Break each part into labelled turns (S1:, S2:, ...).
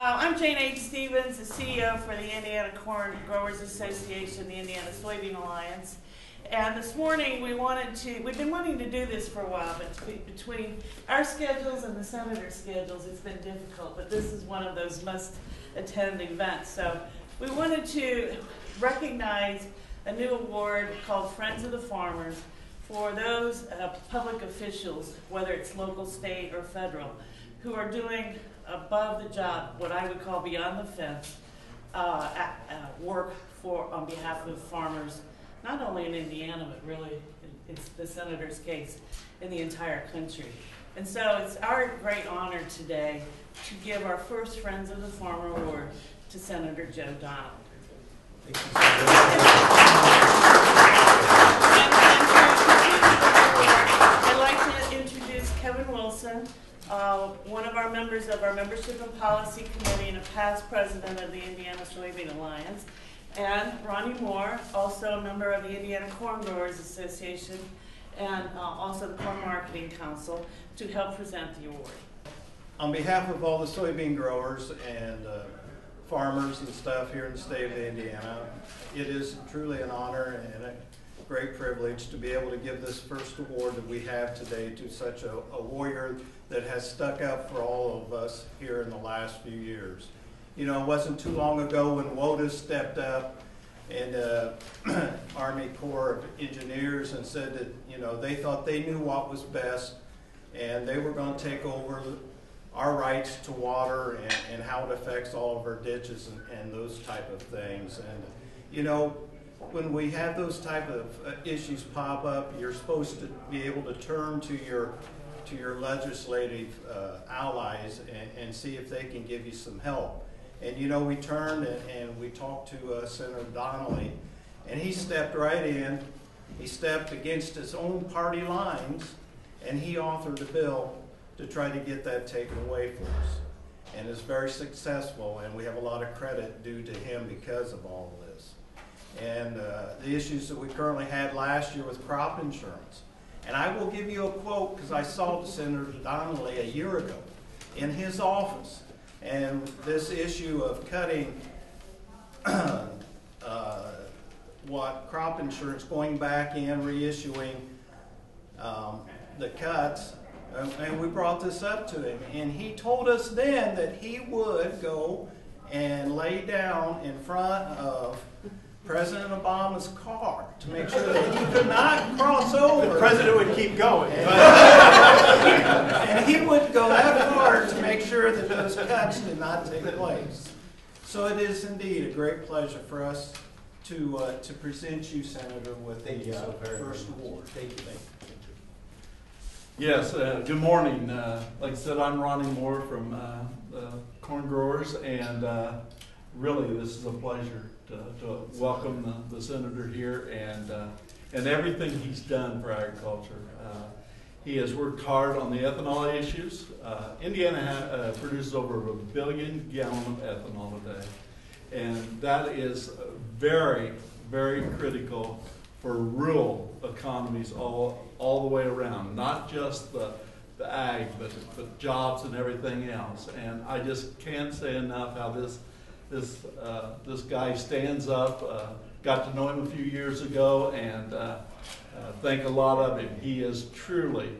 S1: Uh, I'm Jane H. Stevens, the CEO for the Indiana Corn Growers Association, the Indiana Soybean Alliance. And this morning, we wanted to, we've been wanting to do this for a while, but between our schedules and the senator's schedules, it's been difficult, but this is one of those must-attend events. So we wanted to recognize a new award called Friends of the Farmers for those uh, public officials, whether it's local, state, or federal, who are doing above the job, what I would call beyond the fence, uh, at, uh, work for, on behalf of farmers, not only in Indiana, but really, in it's the senator's case, in the entire country. And so it's our great honor today to give our first Friends of the Farmer Award to Senator Joe Donnelly. To introduce I'd like to introduce Kevin Wilson, uh, one of our members of our Membership and Policy Committee and a past president of the Indiana Soybean Alliance, and Ronnie Moore, also a member of the Indiana Corn Growers Association, and uh, also the Corn Marketing Council, to help present the award.
S2: On behalf of all the soybean growers and uh, farmers and stuff here in the state of Indiana, it is truly an honor and a great privilege to be able to give this first award that we have today to such a, a warrior that has stuck up for all of us here in the last few years. You know, it wasn't too long ago when WOTUS stepped up and uh, Army Corps of Engineers and said that, you know, they thought they knew what was best and they were going to take over our rights to water and, and how it affects all of our ditches and, and those type of things. And, you know, when we have those type of uh, issues pop up, you're supposed to be able to turn to your to your legislative uh, allies and, and see if they can give you some help. And you know, we turned and, and we talked to uh, Senator Donnelly, and he stepped right in. He stepped against his own party lines, and he authored a bill to try to get that taken away from us. And it's very successful, and we have a lot of credit due to him because of all of this. And uh, the issues that we currently had last year with crop insurance. And I will give you a quote because I saw Senator Donnelly a year ago in his office. And this issue of cutting uh, what crop insurance, going back in, reissuing um, the cuts, uh, and we brought this up to him, and he told us then that he would go and lay down in front of President Obama's car to make sure that he could not cross over.
S3: The president would keep going.
S2: And he would go that far to make sure that those cuts did not take place. So it is indeed a great pleasure for us to, uh, to present you, Senator, with
S3: Thank
S2: the uh,
S3: very, very
S2: first award.
S3: Thank you.
S4: Yes, uh, good morning. Uh, Like I said, I'm Ronnie Moore from uh, the Corn Growers, and uh, really, this is a pleasure to to welcome the- the senator here and, uh, and everything he's done for agriculture. Uh, He has worked hard on the ethanol issues. Uh, Indiana uh, produces over a billion gallon of ethanol a day, and that is very, very critical for rural economies all, all the way around, not just the, the ag, but, but jobs and everything else. And I just can't say enough how this, this, uh, this guy stands up. Uh, got to know him a few years ago and, uh, uh, think a lot of him. He is truly,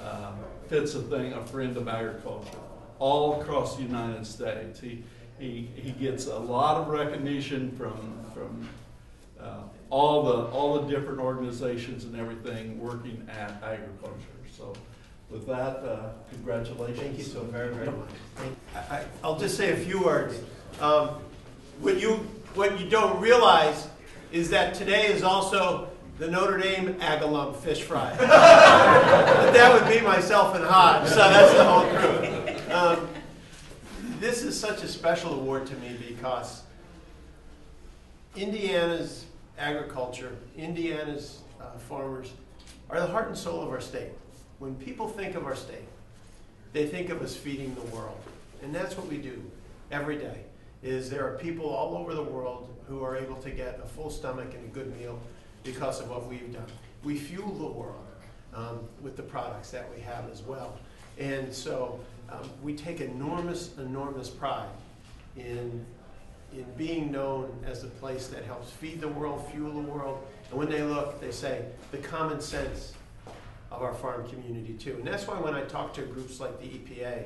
S4: uh, fits a thing, a friend of agriculture, all across the United States. He, he, he gets a lot of recognition from, from, uh, all the, all the different organizations and everything working at agriculture. So with that, uh, congratulations.
S3: Thank you so very, very much. I, I- I'll just say a few words. Um, What you, what you don't realize is that today is also the Notre Dame Ag Alum Fish Fry. But that would be myself and Hodge, so that's the whole crew. Um, This is such a special award to me because Indiana's agriculture, Indiana's uh, farmers are the heart and soul of our state. When people think of our state, they think of us feeding the world. And that's what we do every day. Is there are people all over the world who are able to get a full stomach and a good meal because of what we've done. We fuel the world um, with the products that we have as well. And so um, we take enormous, enormous pride in, in being known as the place that helps feed the world, fuel the world. And when they look, they say, the common sense of our farm community too. And that's why when I talk to groups like the EPA,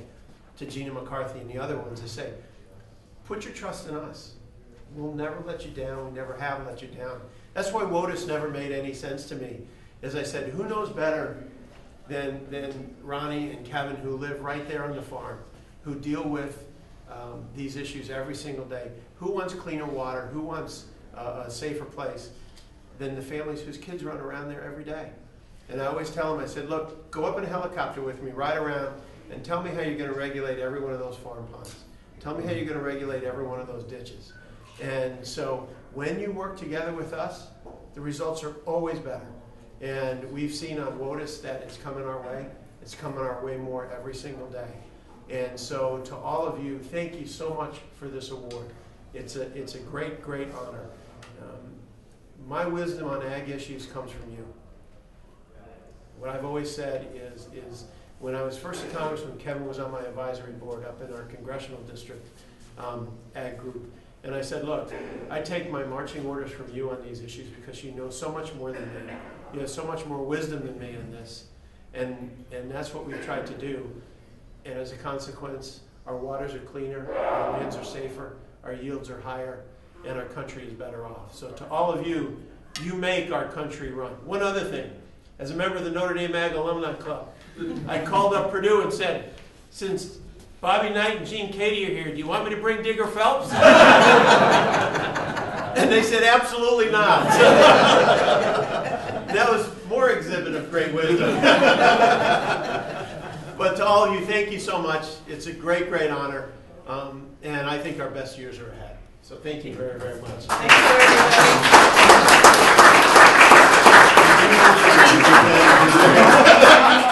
S3: to Gina McCarthy and the other ones, I say, put your trust in us. We'll never let you down. We never have let you down. That's why WOTUS never made any sense to me. As I said, who knows better than, than Ronnie and Kevin who live right there on the farm, who deal with um, these issues every single day? Who wants cleaner water? Who wants uh, a safer place than the families whose kids run around there every day? And I always tell them, I said, look, go up in a helicopter with me, ride around, and tell me how you're going to regulate every one of those farm ponds. Tell me how you're going to regulate every one of those ditches. And so when you work together with us, the results are always better. And we've seen on WOTUS that it's coming our way. It's coming our way more every single day. And so to all of you, thank you so much for this award. It's a, it's a great, great honor. Um, my wisdom on ag issues comes from you. What I've always said is, is when I was first a congressman, Kevin was on my advisory board up in our congressional district um, ag group. And I said, look, I take my marching orders from you on these issues because you know so much more than me. You have so much more wisdom than me in this. And, and that's what we've tried to do. And as a consequence, our waters are cleaner, our lands are safer, our yields are higher, and our country is better off. So to all of you, you make our country run. One other thing, as a member of the Notre Dame Ag Alumni Club, I called up Purdue and said, since Bobby Knight and Gene Keady are here, do you want me to bring Digger Phelps? and they said, absolutely not. that was more exhibit of great wisdom. but to all of you, thank you so much. It's a great, great honor. Um, and I think our best years are ahead. So thank you very, very much.
S1: Thank you.